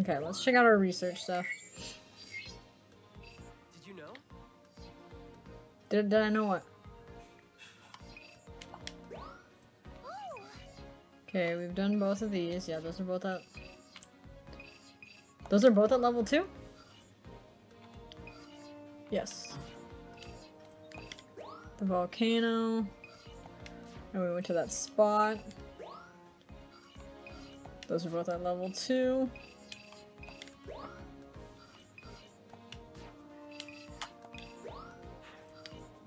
Okay, let's check out our research stuff. Did you know? Did, did I know what? Okay, we've done both of these. Yeah, those are both at... Those are both at level 2? Yes. The volcano. And we went to that spot. Those are both at level 2.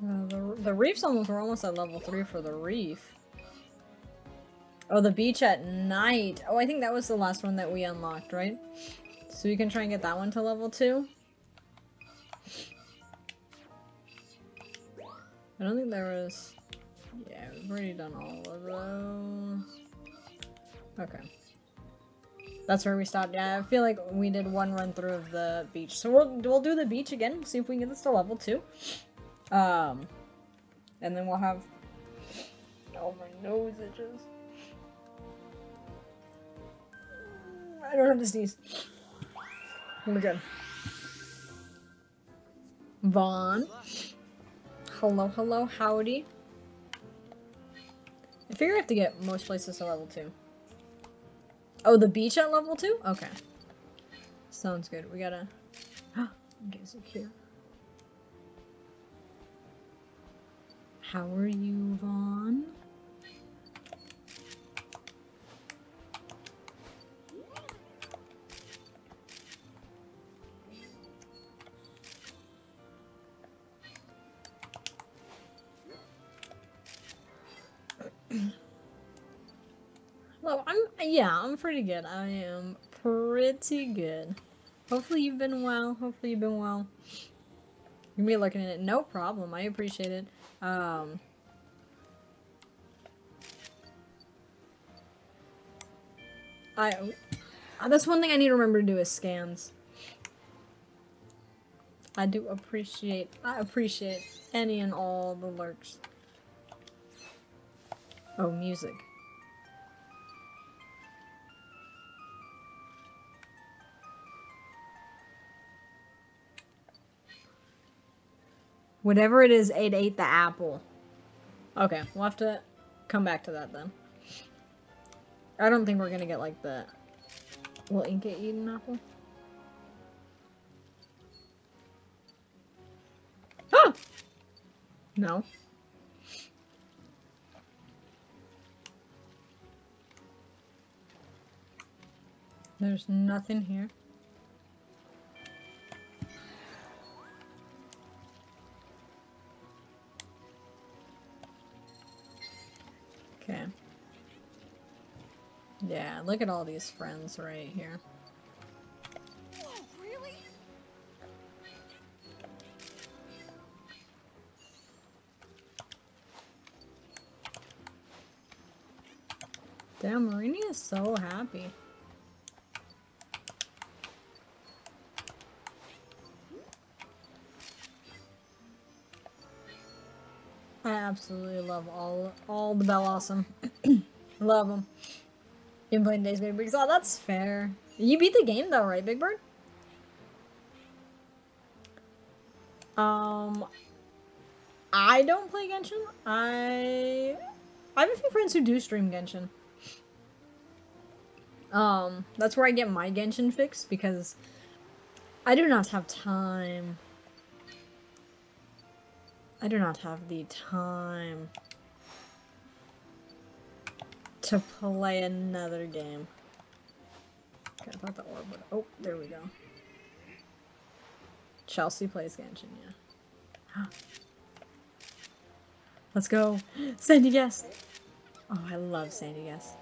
The, the reefs almost were almost at level 3 for the reef. Oh, the beach at night. Oh, I think that was the last one that we unlocked, right? So we can try and get that one to level 2. I don't think there was... Yeah, we've already done all of those. Okay. That's where we stopped. Yeah, I feel like we did one run through of the beach. So we'll, we'll do the beach again, see if we can get this to level 2. Um, and then we'll have... Oh, my nose itches. I don't have to sneeze. Oh my god. Vaughn. Hello, hello, howdy. I figure I have to get most places to level 2. Oh, the beach at level 2? Okay. Sounds good. We gotta... get secure. How are you, Vaughn? Well, I'm yeah, I'm pretty good. I am pretty good. Hopefully you've been well. Hopefully you've been well. You be looking at it. No problem. I appreciate it. Um, I that's one thing I need to remember to do is scans. I do appreciate I appreciate any and all the lurks. Oh, music. Whatever it is, it ate the apple. Okay, we'll have to come back to that then. I don't think we're gonna get like the... Will ink get eaten apple? Ah! No. There's nothing here. Okay. Yeah, look at all these friends right here. Damn, Marini is so happy. Absolutely love all all the Bellossom. love them. Been playing Days Big Birds. Oh, that's fair. You beat the game though, right, Big Bird? Um, I don't play Genshin. I I have a few friends who do stream Genshin. Um, that's where I get my Genshin fix because I do not have time. I do not have the time to play another game. Okay, I thought the orb would... Oh, there we go. Chelsea plays Genshin, yeah. Let's go! Sandygast! Oh, I love Sandygast.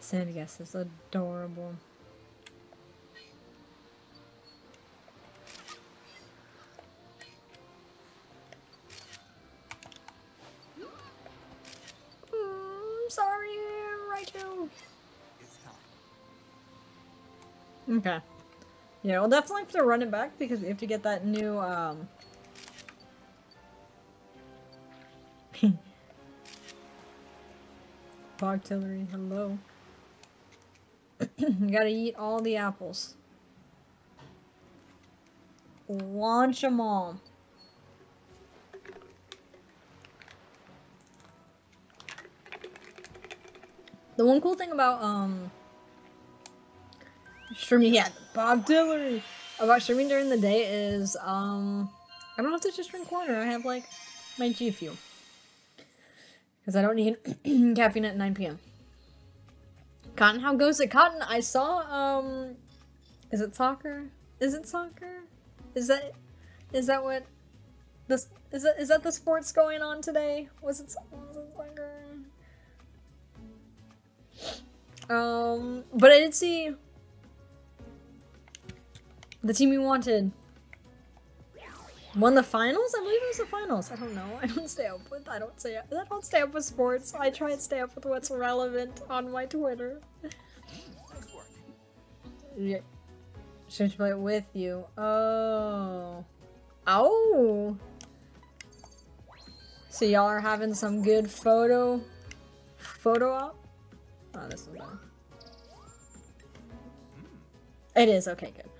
Sandy Guest is adorable. Okay. Yeah, we'll definitely have to run it back because we have to get that new, um... Bogtillery, hello. you gotta eat all the apples. Launch them all. The one cool thing about um streaming, yeah, Bogtillery about streaming during the day is um I don't have to just drink water. I have like my G Fuel because I don't need caffeine at 9 p.m. Cotton, how goes it? Cotton, I saw, um, is it soccer? Is it soccer? Is that, is that what, this, is that, is that the sports going on today? Was it, was it soccer? Um, but I did see the team you wanted won the finals? I believe it was the finals. I don't know. I don't stay up with. I don't stay. Up, I don't stay up with sports. I try and stay up with what's relevant on my Twitter. yeah. Should play it with you? Oh. Oh. So y'all are having some good photo, photo op. Oh, this is done. It is okay. Good.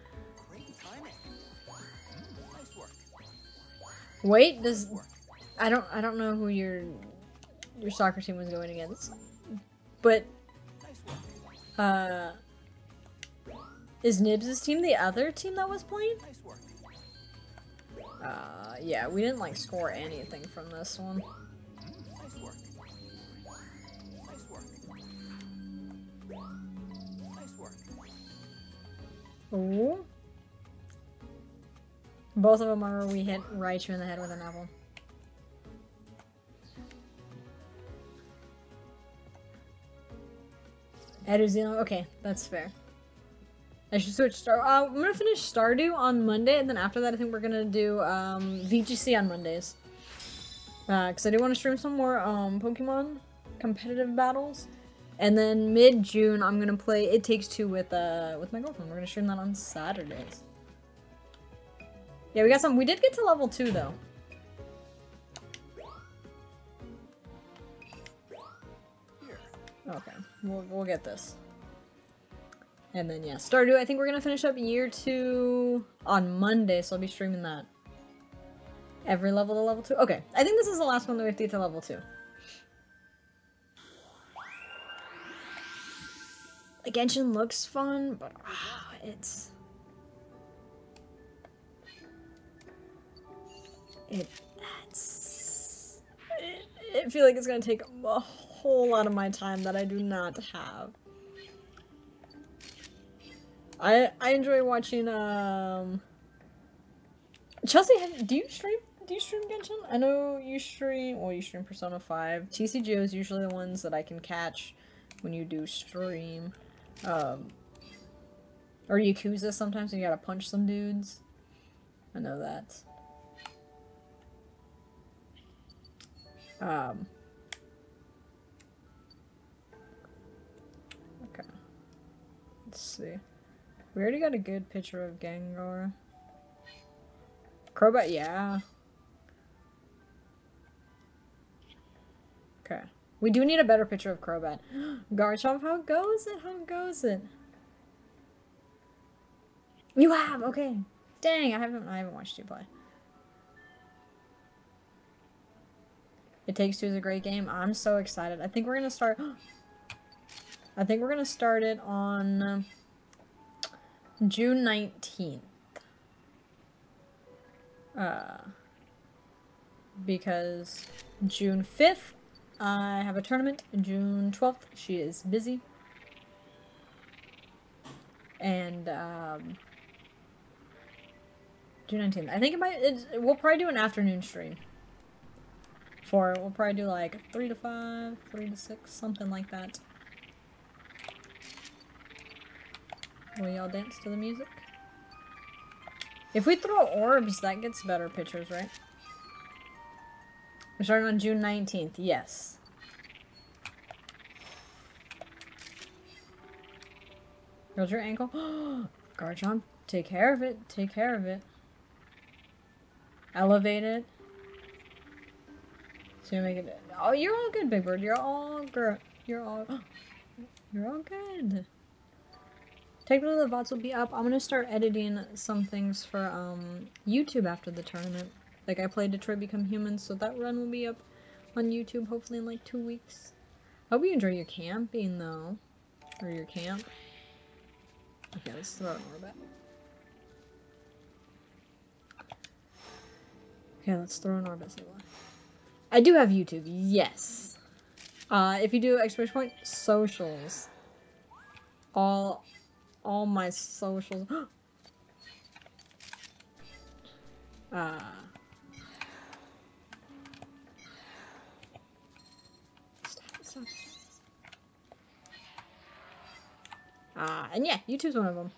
Wait, does I don't I don't know who your your soccer team was going against, but uh, is Nibs' team the other team that was playing? Uh, yeah, we didn't like score anything from this one. Ooh. Both of them are we hit Raichu in the head with an apple. Eduzino, okay, that's fair. I should switch Star. Uh, I'm gonna finish Stardew on Monday, and then after that, I think we're gonna do um, VGC on Mondays. Uh, cause I do want to stream some more um Pokemon competitive battles, and then mid June I'm gonna play It Takes Two with uh with my girlfriend. We're gonna stream that on Saturdays. Yeah, we got some. We did get to level 2, though. Okay, we'll, we'll get this. And then, yeah, Stardew, I think we're going to finish up year 2 on Monday, so I'll be streaming that. Every level to level 2? Okay, I think this is the last one that we have to get to level 2. Like, Genshin looks fun, but ah, it's... It, it's, I feel like it's gonna take a whole lot of my time that I do not have. I I enjoy watching um Chelsea do you stream do you stream Genshin? I know you stream well you stream Persona 5. TCGO is usually the ones that I can catch when you do stream. Um or Yakuza sometimes you gotta punch some dudes. I know that. Um, okay. Let's see. We already got a good picture of Gengar. Crobat, yeah. Okay. We do need a better picture of Crobat. Garchomp, how goes it? How goes it? You have, okay. Dang, I haven't I haven't watched you play. It Takes Two is a great game. I'm so excited. I think we're gonna start. I think we're gonna start it on June 19th. Uh, because June 5th, I have a tournament. June 12th, she is busy. And, um, June 19th. I think it might, we'll probably do an afternoon stream for it. We'll probably do like 3 to 5, 3 to 6, something like that. Will y'all dance to the music? If we throw orbs, that gets better pictures, right? We're starting on June 19th, yes. How's your ankle? Garchomp, take care of it, take care of it. Elevate it. You make it. Oh, you're all good, Big Bird. You're all good. You're all You're all good. Technically the VODs will be up. I'm gonna start editing some things for um YouTube after the tournament. Like I played Detroit Become Human, so that run will be up on YouTube hopefully in like two weeks. I Hope you enjoy your camping though. Or your camp. Okay, let's throw an orbit. Okay, let's throw an orbit. I do have YouTube, yes. Uh, if you do exclamation point socials, all, all my socials. uh, Uh, and yeah, YouTube's one of them.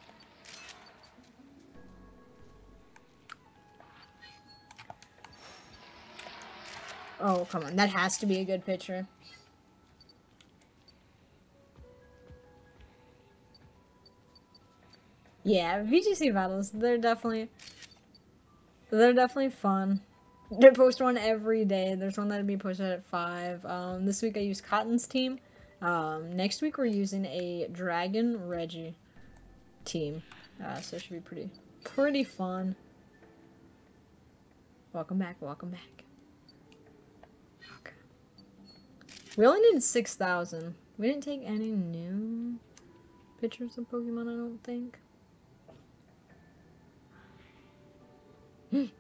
Oh, come on. That has to be a good picture. Yeah, VGC battles, they're definitely... They're definitely fun. They post one every day. There's one that'll be posted at 5. Um, this week I used Cotton's team. Um, next week we're using a Dragon Regi team. Uh, so it should be pretty, pretty fun. Welcome back, welcome back. Okay. We only needed 6,000. We didn't take any new pictures of Pokemon, I don't think.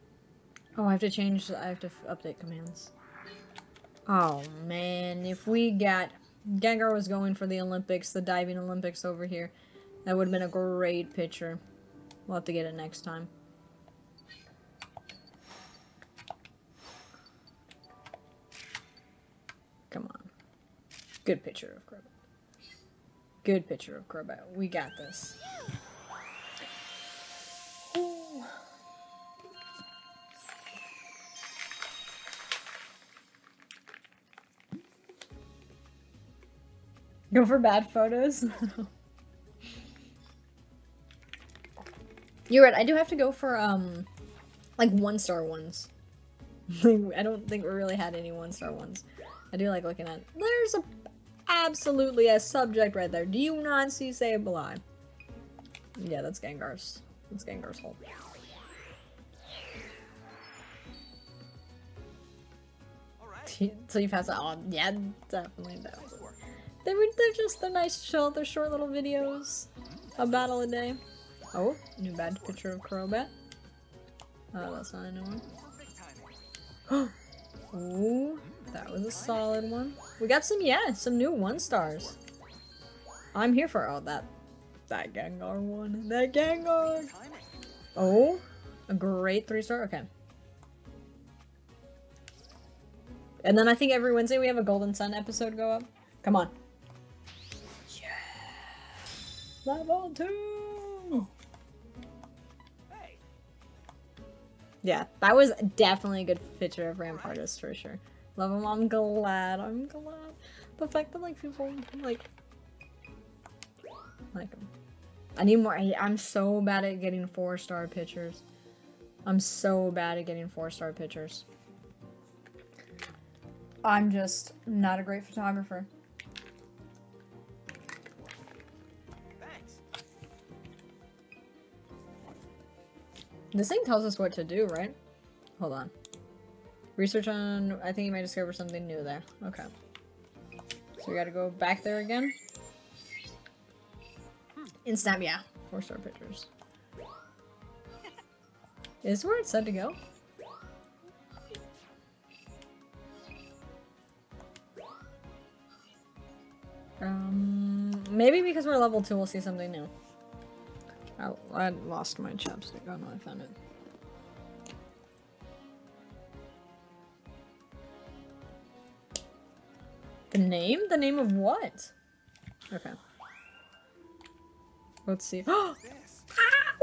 oh, I have to change, I have to update commands. Oh man, if we got Gengar was going for the Olympics, the diving Olympics over here. That would have been a great picture. We'll have to get it next time. Good picture of Crobat. Good picture of Crobat. We got this. Go for bad photos? You're right, I do have to go for, um, like, one-star ones. I don't think we really had any one-star ones. I do like looking at- There's a absolutely a subject right there. Do you not see Sableye? Yeah, that's Gengar's. That's Gengar's hole. So you pass it on. Yeah, definitely, definitely. They were, they're just, they're nice chill, they're short little videos. A battle a day. Oh, new bad picture of Crobat. Oh, that's not a new one. Ooh, that was a solid one. We got some, yeah, some new one stars. I'm here for all that. That Gengar one. That Gengar! Oh, a great three star? Okay. And then I think every Wednesday we have a Golden Sun episode go up. Come on. Yeah. Level 2! Hey. Yeah, that was definitely a good picture of Rampardos for sure. Love him, I'm glad, I'm glad. The fact that like people like like him. I need more, I'm so bad at getting four star pictures. I'm so bad at getting four star pictures. I'm just not a great photographer. Thanks. This thing tells us what to do, right? Hold on. Research on... I think you might discover something new there. Okay. So we gotta go back there again. Instant, yeah. Four star pictures. Is where it's said to go? Um, maybe because we're level 2 we'll see something new. I, I lost my chapstick. Oh no, I found it. The name? The name of what? Okay. Let's see. ah!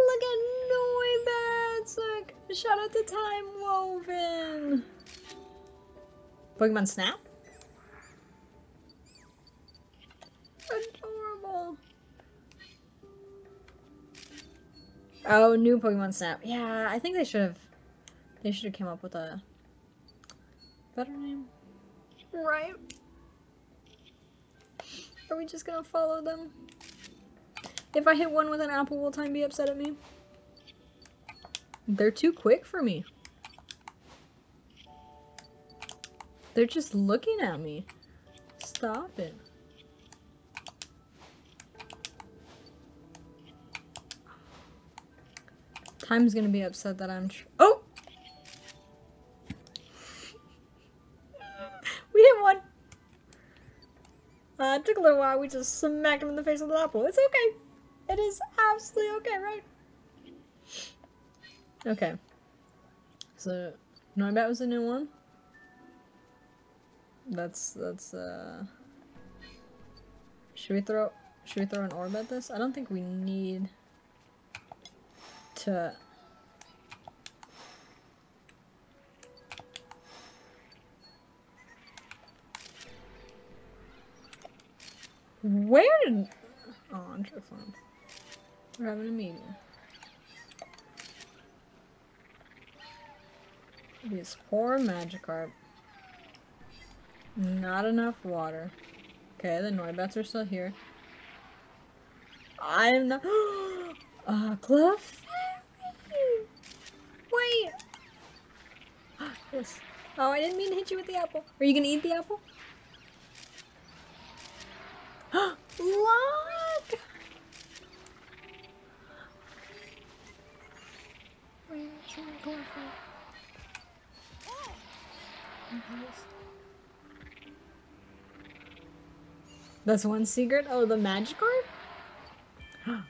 Look at Noibadsuk! Shout out to Time Woven! Pokemon Snap? Adorable. Oh, new Pokemon Snap. Yeah, I think they should have. They should have come up with a better name. Right. Are we just gonna follow them? If I hit one with an apple, will time be upset at me? They're too quick for me. They're just looking at me. Stop it. Time's gonna be upset that I'm. oh! Uh, it took a little while. We just smacked him in the face with an apple. It's okay. It is absolutely okay, right? Okay. So, Noibat was a new one. That's, that's, uh... Should we throw, should we throw an orb at this? I don't think we need to... Where did... Oh, I'm sure fun. We're having a meeting. These poor Magikarp. Not enough water. Okay, the Noibats are still here. I'm not- Ah, Clef? Wait! yes. Oh, I didn't mean to hit you with the apple. Are you gonna eat the apple? Look! That's one secret? Oh, the Magikarp?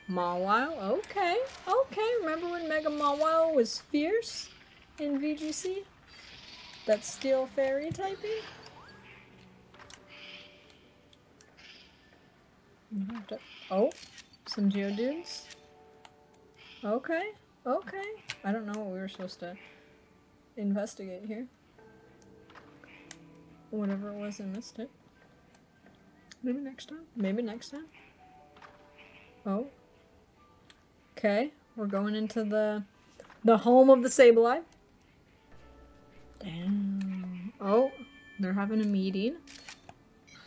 Mawile? Okay, okay. Remember when Mega Mawile was fierce in VGC? That steel fairy typing? Oh, some Geodudes? Okay, okay. I don't know what we were supposed to investigate here. Whatever it was, I missed it. Maybe next time? Maybe next time? Oh. Okay, we're going into the the home of the Sableye. Damn. Oh, they're having a meeting.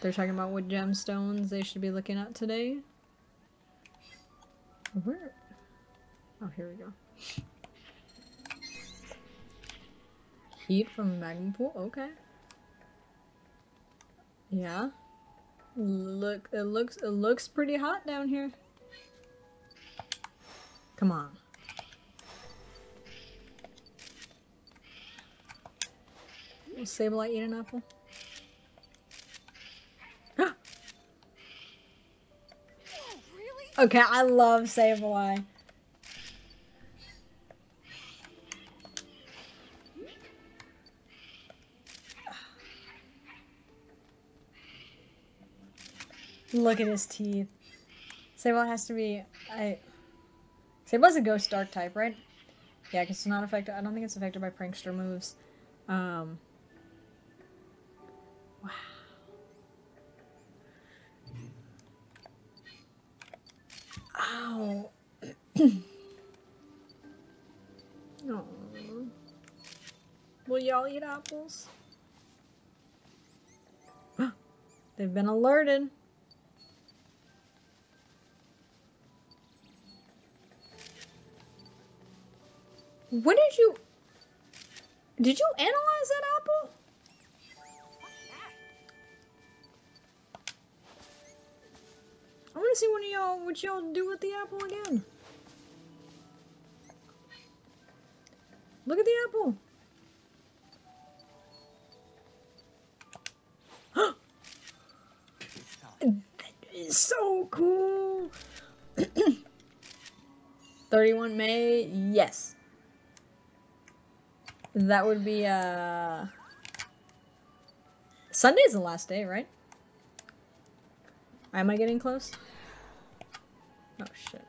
They're talking about what gemstones they should be looking at today. Where? Oh, here we go. Heat from magma pool. Okay. Yeah. Look, it looks it looks pretty hot down here. Come on. Will Sableye eat an apple? Okay, I love Sableye. Look at his teeth. Sableye has to be. I. Sableye's a ghost dark type, right? Yeah, it's not affected. I don't think it's affected by prankster moves. Um. Eat apples? They've been alerted. When did you... Did you analyze that apple? I want to see what y'all what y'all do with the apple again. Look at the apple. Is so cool. 31 May, yes. That would be, uh... Sunday's the last day, right? Am I getting close? Oh, shit.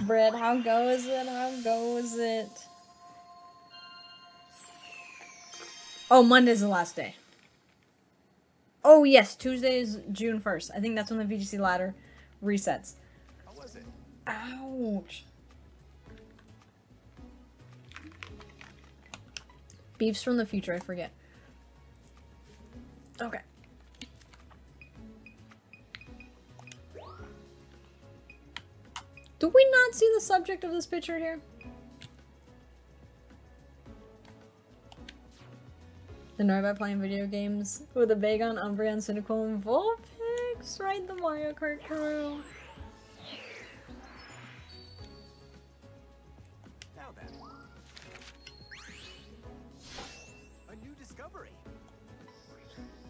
Brett, how goes it? How goes it? Oh, Monday's the last day. Oh yes, Tuesday is June 1st. I think that's when the VGC ladder resets. How was it? Ouch. Beefs from the future, I forget. Okay. Do we not see the subject of this picture here? Annoyed by playing video games with a Bagon, Umbreon, Cyndaquil, and Vulpix? Right, the Mario Kart crew. Now then. A new discovery.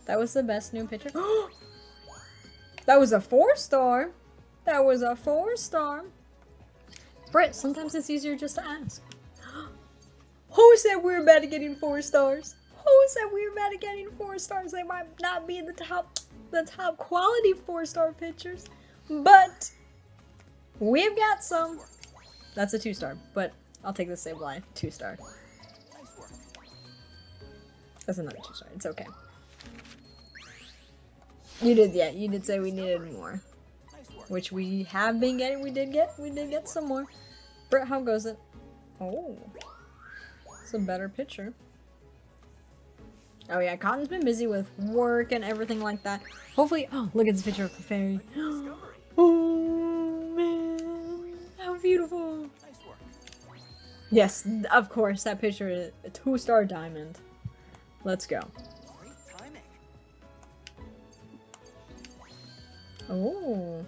That was the best new picture. that was a four star. That was a four star. Britt, sometimes it's easier just to ask. Who said we were bad at getting four stars? Who we were at getting four stars? They might not be the top, the top quality four star pictures, but we've got some. That's a two star, but I'll take the same line. Two star. That's another two star. It's okay. You did, yeah. You did say we needed more, which we have been getting. We did get. We did get some more. Britt, how goes it? Oh, it's a better picture. Oh yeah, Cotton's been busy with work and everything like that. Hopefully, oh look at this picture of the fairy. Oh man, how beautiful! Yes, of course, that picture is a two-star diamond. Let's go. Oh.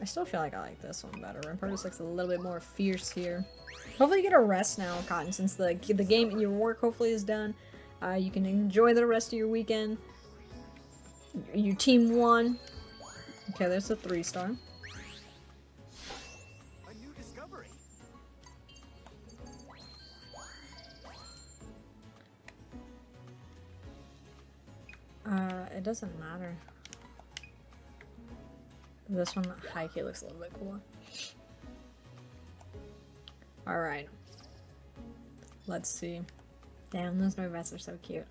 I still feel like I like this one better. Rampardos looks a little bit more fierce here. Hopefully you get a rest now, Cotton, since the the game and your work hopefully is done. Uh, you can enjoy the rest of your weekend. Your team won. Okay, there's a three star. A new discovery. Uh, it doesn't matter. This one, high key looks a little bit cooler. Alright. Let's see. Damn, those Norvets are so cute.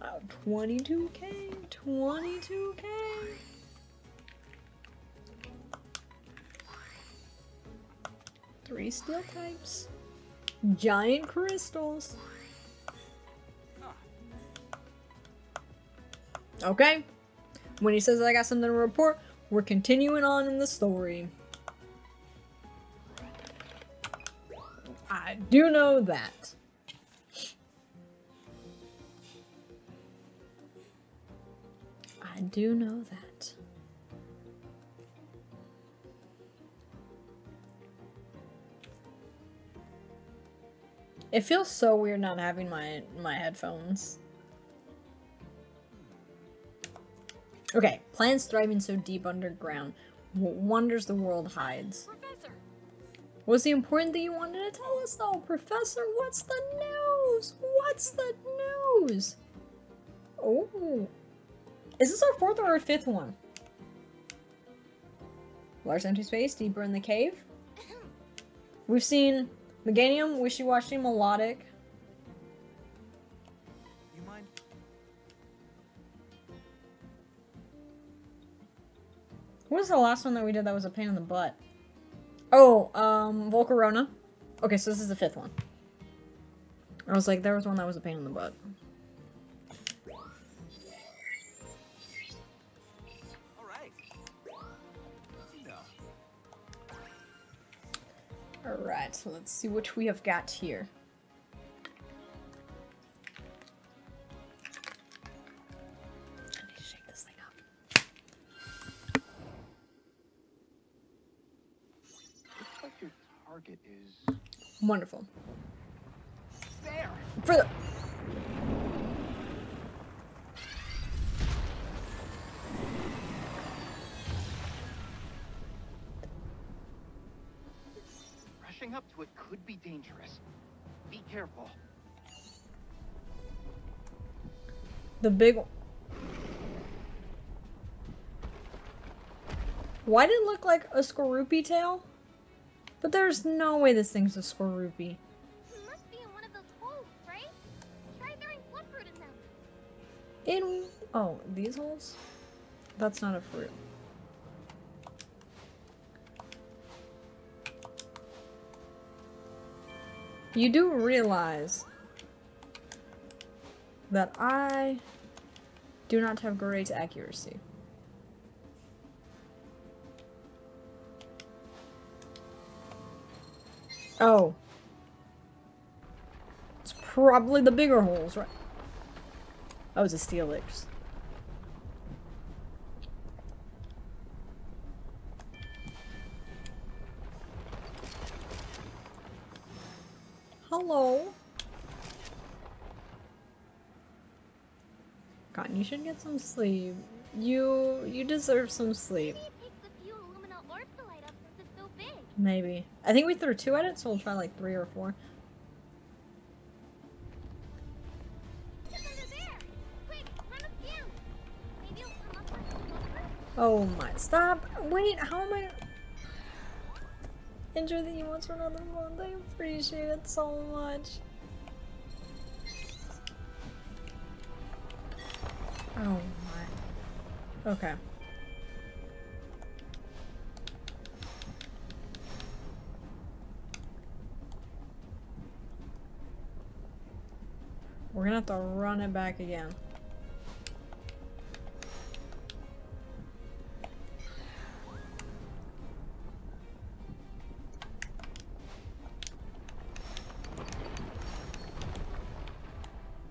Wow, 22k? 22k? Three steel types. Giant crystals. Okay. When he says I got something to report, we're continuing on in the story. I do know that. I do know that. It feels so weird not having my my headphones. Okay, plants thriving so deep underground. Wonders the world hides. Professor, What's the important thing you wanted to tell us though, Professor? What's the news? What's the news? Oh. Is this our fourth or our fifth one? Large empty space, deeper in the cave. We've seen Meganium, Wishiwashi, Melodic. You mind? What was the last one that we did that was a pain in the butt? Oh, um, Volcarona. Okay, so this is the fifth one. I was like, there was one that was a pain in the butt. All right. No. Alright, so let's see what we have got here. Wonderful. there. For the Rushing up to it could be dangerous. Be careful. the big one. Why did it look like a Skorupi tail? But there's no way this thing's a Skorupi. he must be in one of those holes, right? Try throwing fluffruit in. In oh, these holes? That's not a fruit. You do realize that I do not have great accuracy. Oh. It's probably the bigger holes, right? Oh, it's a Steelix. Hello. Cotton, you should get some sleep. You you deserve some sleep. Maybe it takes a few Illumina orbs to light up since it's so big. Maybe. I think we threw two at it, so we'll try like three or four. Oh my, stop! Wait, how am I? Enjoy the emotes for another month. I appreciate it so much. Oh my. Okay. We're gonna have to run it back again.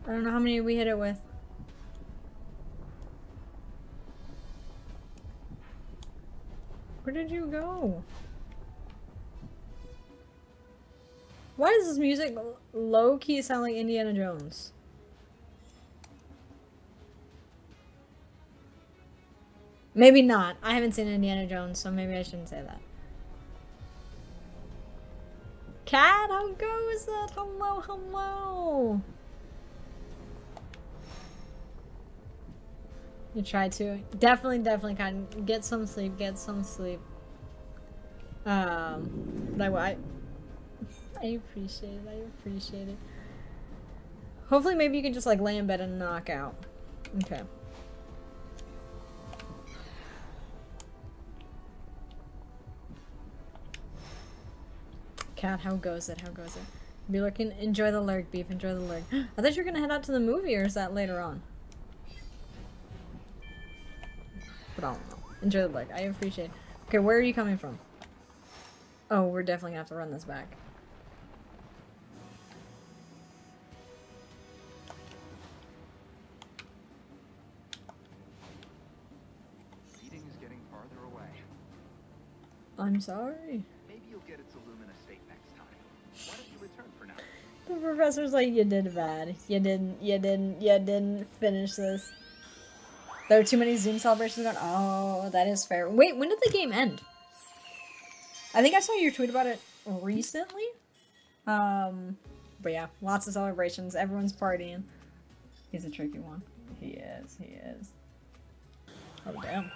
I don't know how many we hit it with. Where did you go? Why does this music low key sound like Indiana Jones? Maybe not. I haven't seen Indiana Jones, so maybe I shouldn't say that. Cat, how goes it? Hello, hello. You try to. Definitely, definitely of get some sleep, get some sleep. Um, but I, I, appreciate it, I appreciate it. Hopefully maybe you can just like lay in bed and knock out. Okay. Cat, how goes it? How goes it? Be looking. Enjoy the lurk, beef. Enjoy the lurk. I thought you were gonna head out to the movie, or is that later on? But I don't know. Enjoy the lurk. I appreciate. It. Okay, where are you coming from? Oh, we're definitely gonna have to run this back. I'm sorry. Maybe you'll get its Illumina state next time. Why don't you return for now? The professor's like, you did bad. You didn't, you didn't, you didn't finish this. There are too many Zoom celebrations going Oh, that is fair. Wait, when did the game end? I think I saw your tweet about it recently. Um, but yeah, lots of celebrations. Everyone's partying. He's a tricky one. He is, he is. Oh, damn.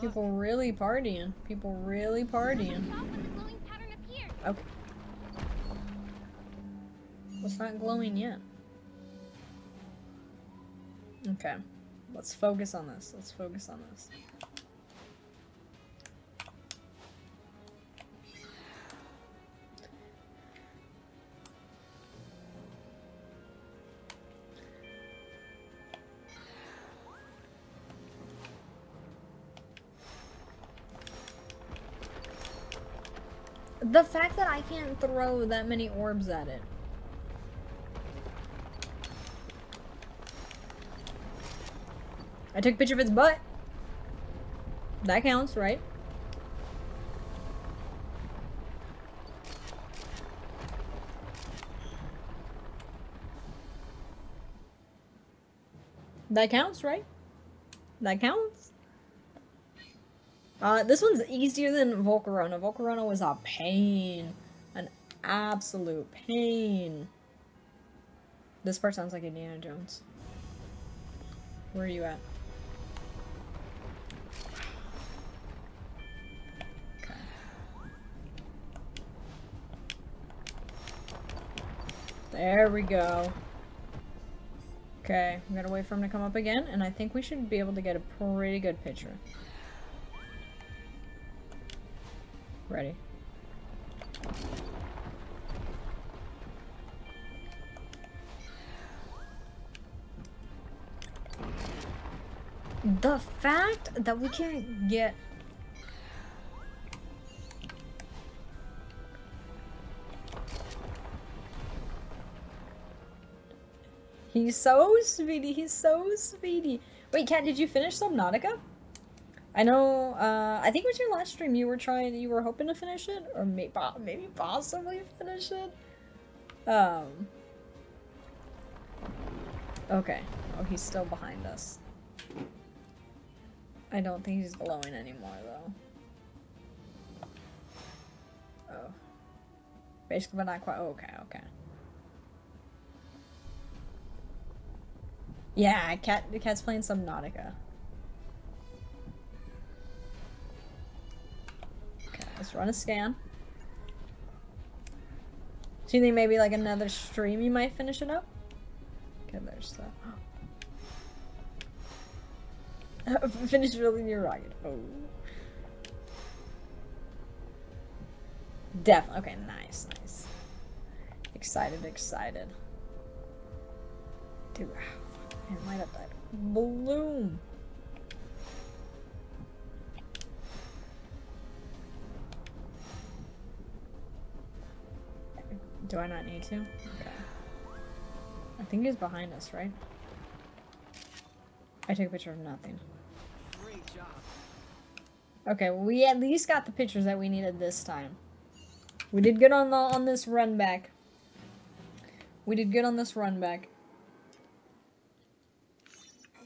People really partying. People really partying. Okay. Well, it's not glowing yet. Okay. Let's focus on this. Let's focus on this. The fact that I can't throw that many orbs at it. I took a picture of its butt. That counts, right? That counts, right? That counts. Uh, this one's easier than Volcarona. Volcarona was a pain. An absolute pain. This part sounds like Indiana Jones. Where are you at? There we go. Okay, we gotta wait for him to come up again, and I think we should be able to get a pretty good picture. Ready. The fact that we can't get He's so speedy, he's so speedy. Wait, Kat, did you finish Subnautica? I know. Uh, I think it was your last stream. You were trying. You were hoping to finish it, or maybe maybe possibly finish it. Um. Okay. Oh, he's still behind us. I don't think he's glowing anymore, though. Oh. Basically, but not quite. Oh, okay, okay. Yeah, cat. The cat's playing some Okay, let's run a scan. Do you think maybe like another stream you might finish it up? Okay, there's that. finish building your rocket. Oh. Definitely. Okay, nice, nice. Excited, excited. Dude, I light up that balloon. Do I not need to? Okay. I think he's behind us, right? I took a picture of nothing. Great job. Okay, we at least got the pictures that we needed this time. We did good on the on this run back. We did good on this run back.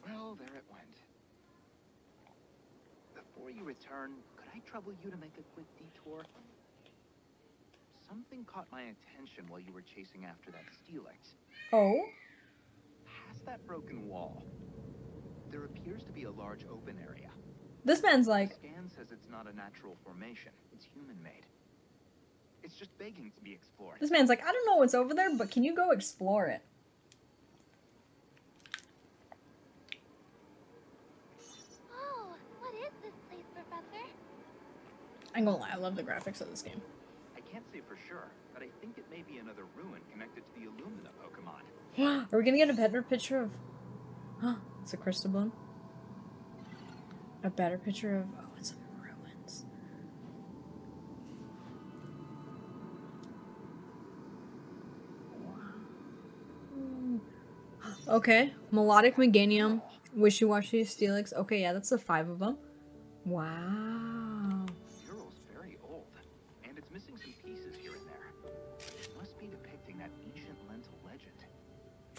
Well, there it went. Before you return, could I trouble you to make a quick detour? Something caught my attention while you were chasing after that Steelix. Oh? Past that broken wall, there appears to be a large open area. This man's The like, scan says it's not a natural formation. It's human-made. It's just begging to be explored. this man's like, I don't know what's over there, but can you go explore it? Oh, what is this place, Professor? I'm gonna lie, I love the graphics of this game. Can't say for sure, but I think it may be another ruin connected to the Illumina Pokemon. Are we gonna get a better picture of? Huh? It's a crystal bloom. A better picture of? Oh, it's ruins. Wow. Okay, melodic meganium, Wishiwashi steelix. Okay, yeah, that's the five of them. Wow.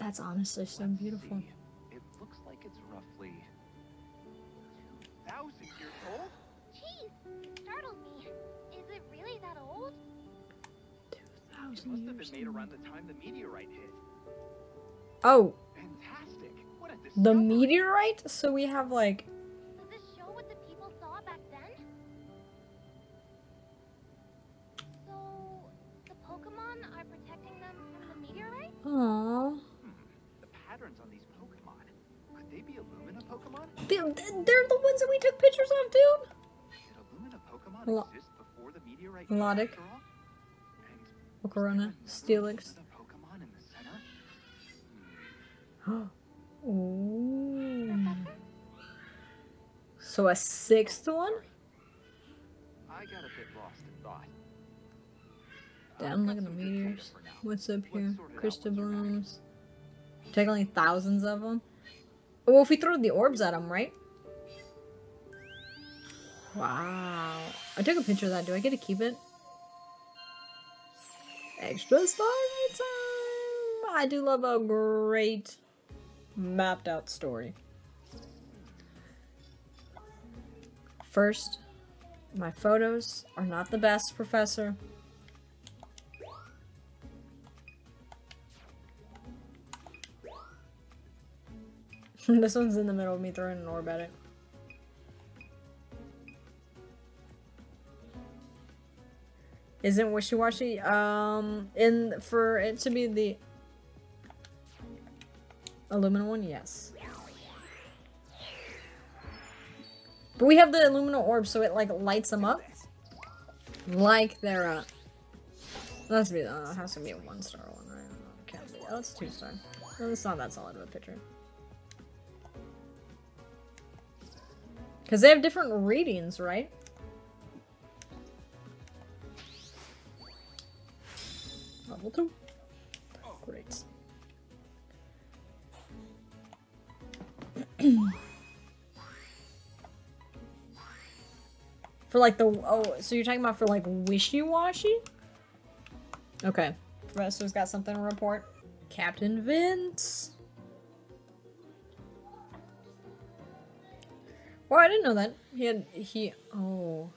That's honestly so beautiful. see. It looks like it's roughly 2,000 years old. Jeez, it startled me. Is it really that old? Two It must have been made around the time the meteorite hit. Oh, Fantastic! What a the meteorite. So we have like Melodic. another Steelix. Ooh. So a sixth one? I got a bit lost in thought. Damn, look at the meteors. What's up here? Crystal blooms. Only thousands of them. Oh, well, if we throw the orbs at them, right? Wow. I took a picture of that. Do I get to keep it? Extra story time! I do love a great mapped out story. First, my photos are not the best, Professor. this one's in the middle of me throwing an orb at it. Isn't Wishiwashi? Um, in for it to be the Illumina one, yes. But we have the Illumina orb, so it like lights them up, like they're uh. That's be uh, has to be a one star one, right? Can't be. Oh, it's two star. No, it's not that solid of a picture. Because they have different readings, right? Level two. Great. for like the oh, so you're talking about for like Wishiwashi? Okay. Professor's got something to report. Captain Vince. Well, I didn't know that. He had he oh.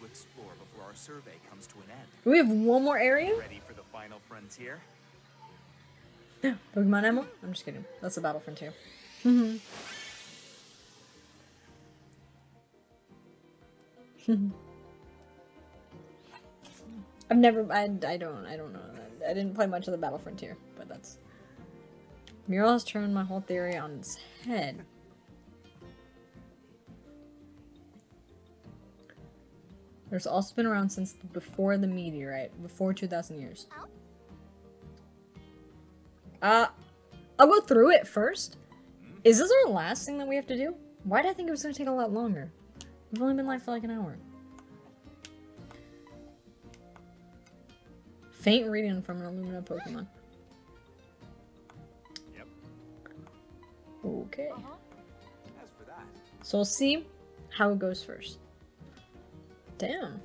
To explore before our survey comes to an end. We have one more area? Ready for the final frontier? Pokemon ammo? I'm just kidding. That's a Battle Frontier. I've never, I, I don't, I don't know. I didn't play much of the Battle Frontier, but that's. Mural has turned my whole theory on its head. There's also been around since before the meteorite, before 2,000 years. Uh, I'll go through it first. Is this our last thing that we have to do? Why did I think it was going to take a lot longer? We've only been live for like an hour. Faint reading from an Illumina Pokemon. Yep. Okay. As for that, So we'll see how it goes first. Damn.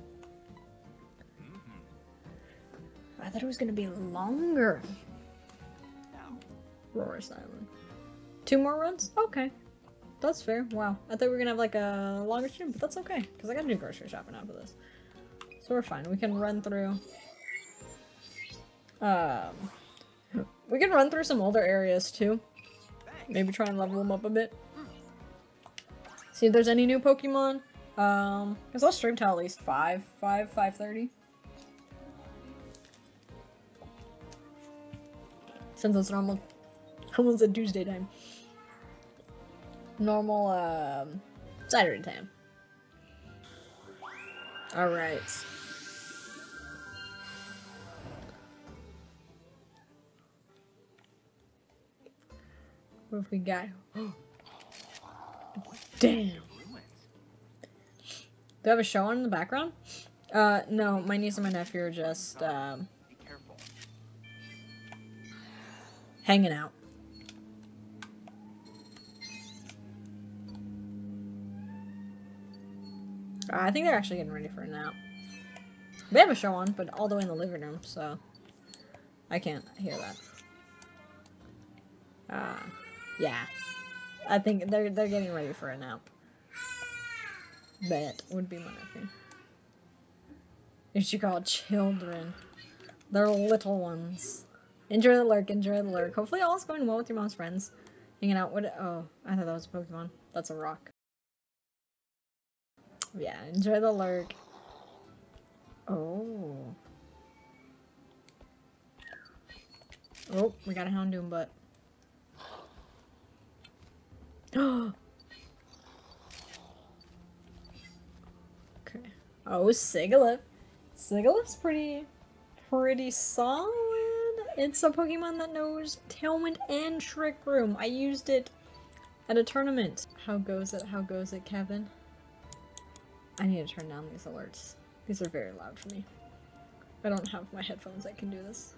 I thought it was gonna be longer. now, Aurus Island. Two more runs? Okay. That's fair. Wow. I thought we were gonna have like a longer stream, but that's okay. Because I gotta do grocery shopping after this. So we're fine. We can run through. Um, we can run through some older areas too. Maybe try and level them up a bit. See if there's any new Pokemon. Um, because I'll stream till at least 5, 5, 5.30. Since it's normal, almost a Tuesday time. Normal, um, Saturday time. Alright. What have we got? Damn. Do I have a show on in the background? Uh, no, my niece and my nephew are just, um, hanging out. Uh, I think they're actually getting ready for a nap. They have a show on, but all the way in the living room, so I can't hear that. Uh, yeah. I think they're they're getting ready for a nap. That would be my nephew. If you call children. They're little ones. Enjoy the lurk, enjoy the lurk. Hopefully all's going well with your mom's friends. Hanging out with oh, I thought that was a Pokemon. That's a rock. Yeah, enjoy the lurk. Oh. Oh, we got a Houndoom butt. okay. Oh, Oh, Sigilyph. Sigilyph's pretty, pretty solid. It's a Pokemon that knows Tailwind and Trick Room. I used it at a tournament. How goes it? How goes it, Kevin? I need to turn down these alerts. These are very loud for me. I don't have my headphones that can do this.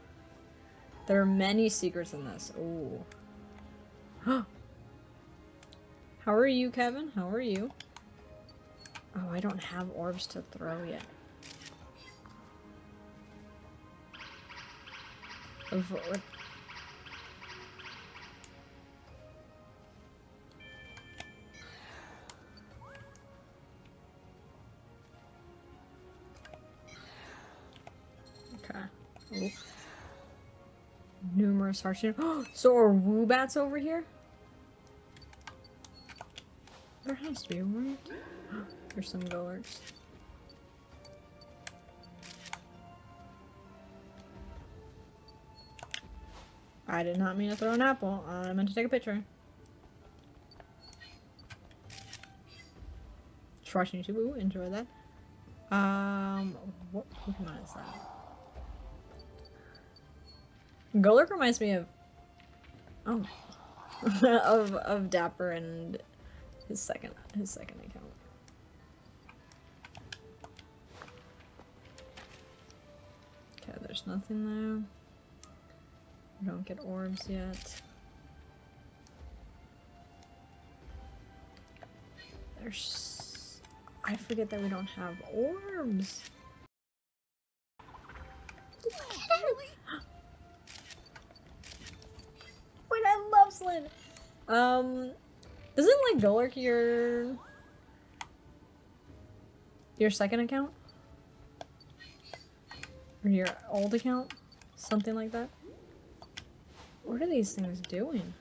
There are many secrets in this. Ooh. How are you, Kevin? How are you? Oh, I don't have orbs to throw yet. What? Okay. Oh. Numerous Harshin. so are Woobats over here? There has to be, a right? There's some goers. I did not mean to throw an apple. I meant to take a picture. Just watching YouTube. Ooh, enjoy that. Um, what Pokemon is that? Golurk reminds me of oh of of Dapper and his second his second account. There's nothing there. We don't get orbs yet. There's. I forget that we don't have orbs. Wait, I love Slin. Um, isn't like Golurk your your second account or your old account, something like that? What are these things doing?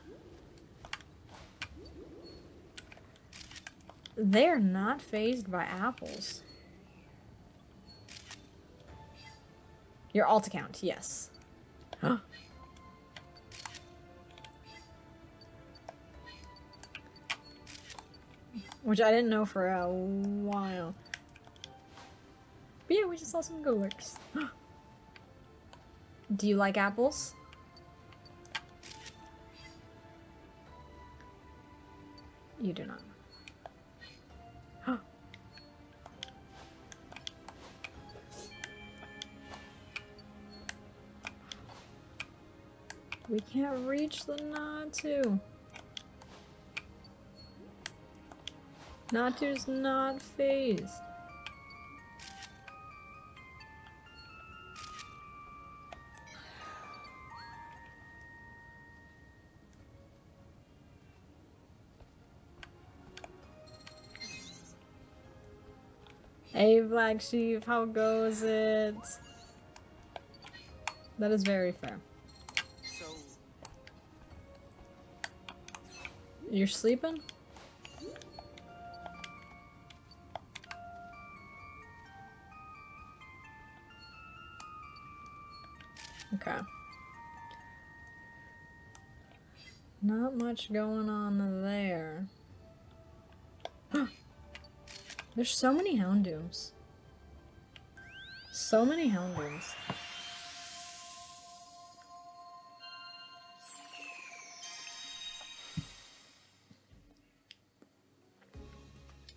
They're not phased by apples. Your alt account, yes. Huh? Which I didn't know for a while. But yeah, we just saw some Golurks. Do you like apples? You do not. we can't reach the Natu. Natu's not phased. Hey, Black Sheep, how goes it? That is very fair. So, You're sleeping? Okay. Not much going on there. There's so many Houndooms. So many Houndooms.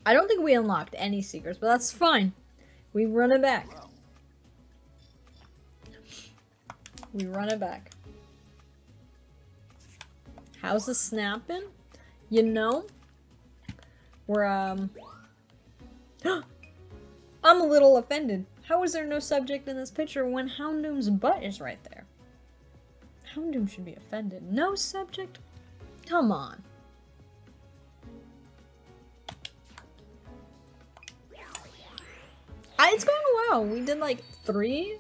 I don't think we unlocked any secrets, but that's fine. We run it back. We run it back. How's the snapping? You know, we're um. I'm a little offended. How is there no subject in this picture when Houndoom's butt is right there? Houndoom should be offended. No subject? Come on. I, it's going well. We did like three.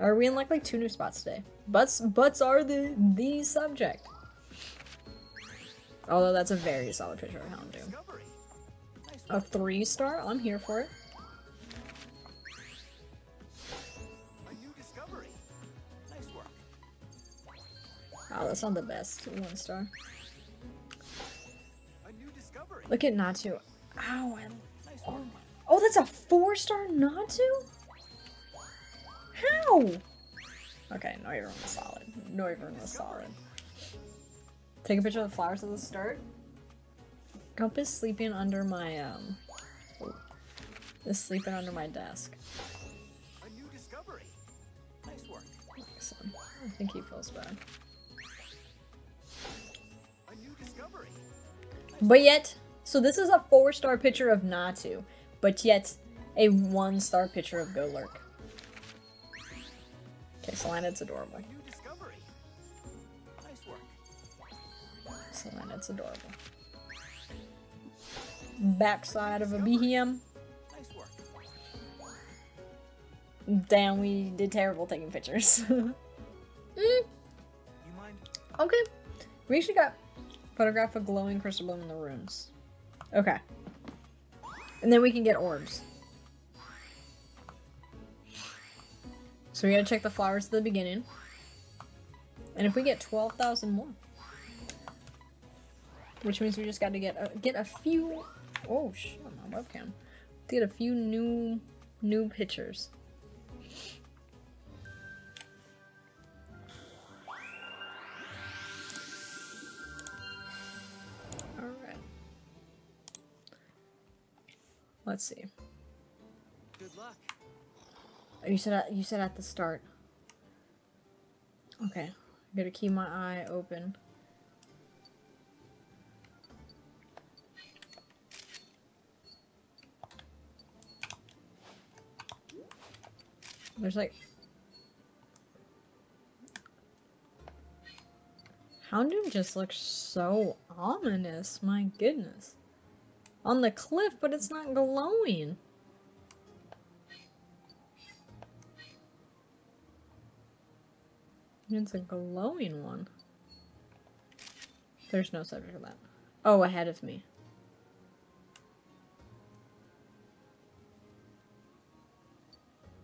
Are we in like like two new spots today? Butts butts are the the subject. Although that's a very solid picture of Houndoom. A three star? I'm here for it. A new discovery. Nice work. Oh, that's not the best. One star. A new discovery. Look at Natu. Ow, Oh, oh, that's a four star Natu? How? Okay, no, you're on the solid. No, you're on the solid. Take a picture of the flowers at the start. Gump is sleeping under my, um... is sleeping under my desk. A new discovery. Nice work. So, I think he feels bad. A new discovery. But yet, so this is a four star picture of Natu, but yet a one star picture of Golurk. Okay, Salandit's adorable. A new discovery. Nice work. Adorable. Backside of a Beheeyem. Damn, we did terrible taking pictures. mm, okay. We actually got photograph a glowing crystal bloom in the runes. Okay. And then we can get orbs. So we gotta check the flowers at the beginning. And if we get 12,000 more. Which means we just gotta get a, get a few... Oh, shit, my webcam. Get a few new, new pictures. Alright. Let's see. Good luck. You said at, you said at the start. Okay, I gotta keep my eye open. There's like Houndoom just looks so ominous, my goodness. On the cliff, but it's not glowing. It's a glowing one. There's no subject for that. Oh, ahead of me.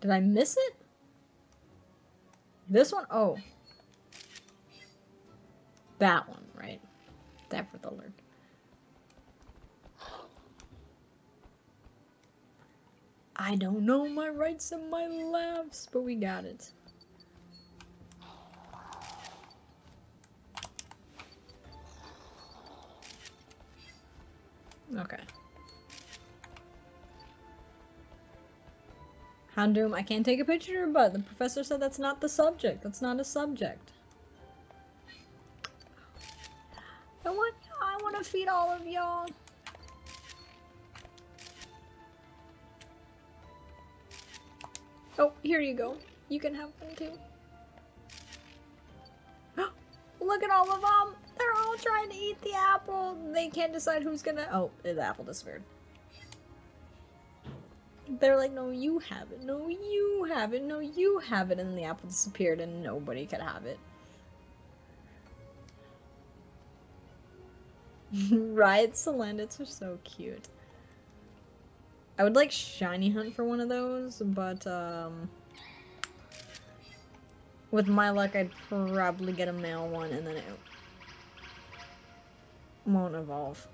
Did I miss it? This one? Oh. That one, right? That for the alert. I don't know my rights and my lefts, but we got it. Okay. Houndoom, I can't take a picture, but the professor said that's not the subject. That's not a subject. I want, I want to feed all of y'all. Oh, here you go. You can have one too. Look at all of them. They're all trying to eat the apple. They can't decide who's gonna. Oh, the apple disappeared. They're like, no, you have it. No, you have it. No, you have it. And the apple disappeared and nobody could have it. right, Salandits are so cute. I would like shiny hunt for one of those, but um, with my luck, I'd probably get a male one and then it won't evolve.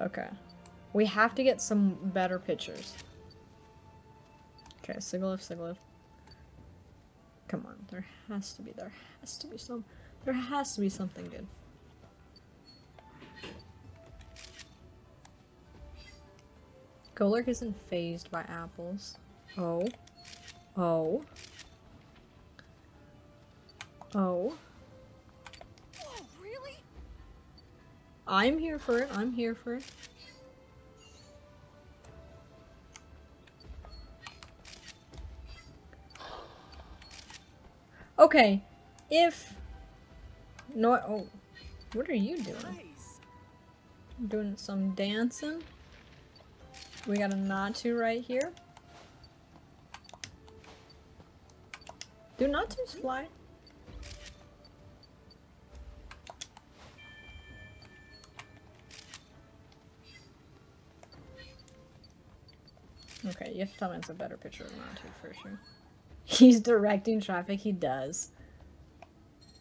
Okay. We have to get some better pictures. Okay, Sigilyph, Sigilyph. Come on, there has to be, there has to be some, there has to be something good. Golurk isn't phased by apples. Oh. Oh. Oh, I'm here for it. I'm here for it. Okay, if no, oh, what are you doing? Nice. Doing some dancing. We got a Natu right here. Do Natus fly? Okay, you have to tell me it's a better picture of Natu for sure. He's directing traffic, he does.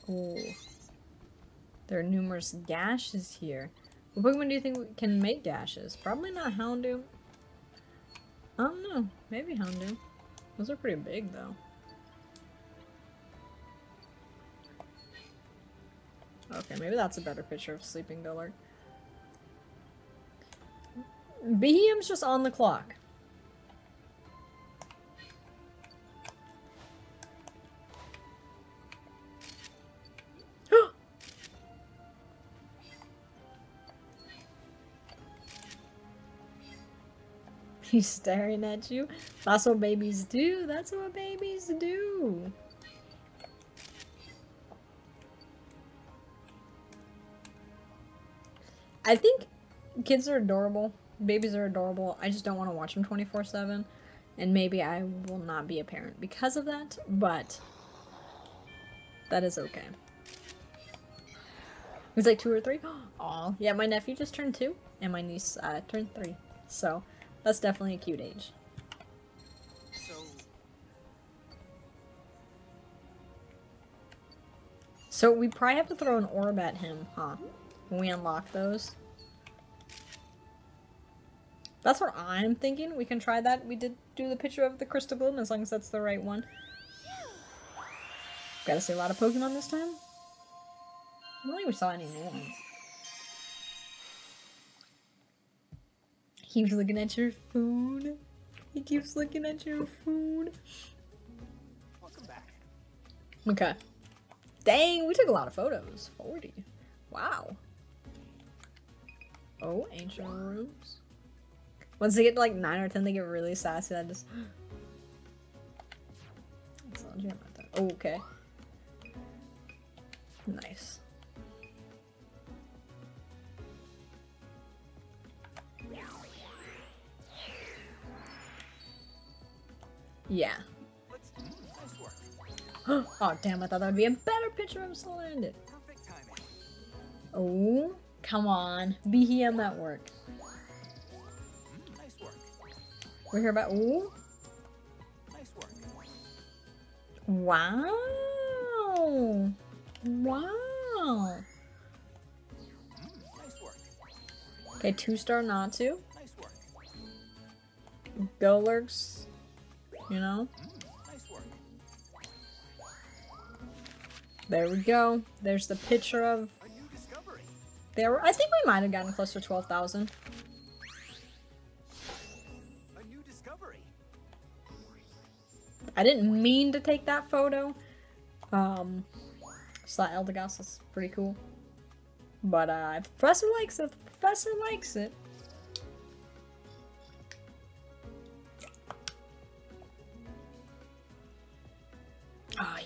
Ooh. There are numerous gashes here. What Pokemon do you think can make gashes? Probably not Houndoom. Um, I don't know. Maybe Houndoom. Those are pretty big though. Okay, maybe that's a better picture of Sleeping Golurk. Beheeyem's just on the clock. He's staring at you. That's what babies do. That's what babies do. I think kids are adorable. Babies are adorable. I just don't want to watch them 24 7. And maybe I will not be a parent because of that, but that is okay. He's like two or three. Aw, yeah, my nephew just turned two, and my niece uh, turned three. So that's definitely a cute age. So, So we probably have to throw an orb at him, huh? When we unlock those. That's what I'm thinking. We can try that. We did do the picture of the crystal bloom as long as that's the right one. Gotta see a lot of Pokemon this time. I don't think we saw any new ones. Keeps looking at your food. He keeps looking at your food. Welcome back. Okay. Dang, we took a lot of photos. 40. Wow. Oh, ancient rooms. Once they get to like 9 or 10, they get really sassy. I just. That's not jam that. Oh, okay. Nice. Yeah. Oh, damn, I thought that would be a better picture of timing. Oh, come on. Beheeyem that work. Nice work. We're here about. Ooh. Nice work. Wow. Wow. Nice work. Okay, two star Natu. Nice work. Golurks. You know? Mm. There we go. There's the picture of. A new discovery. There, I think we might have gotten close to 12,000. A new discovery. I didn't mean to take that photo. Um, Slot Eldegoss is pretty cool. But uh, if the professor likes it, the professor likes it.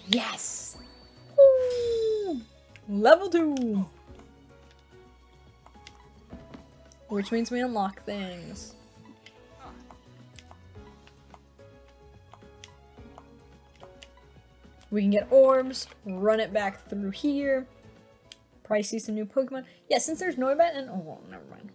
Yes! Level 2! Which means we unlock things. We can get orbs, run it back through here. Probably see some new Pokemon. Yeah, since there's Noibat and oh, well, never mind.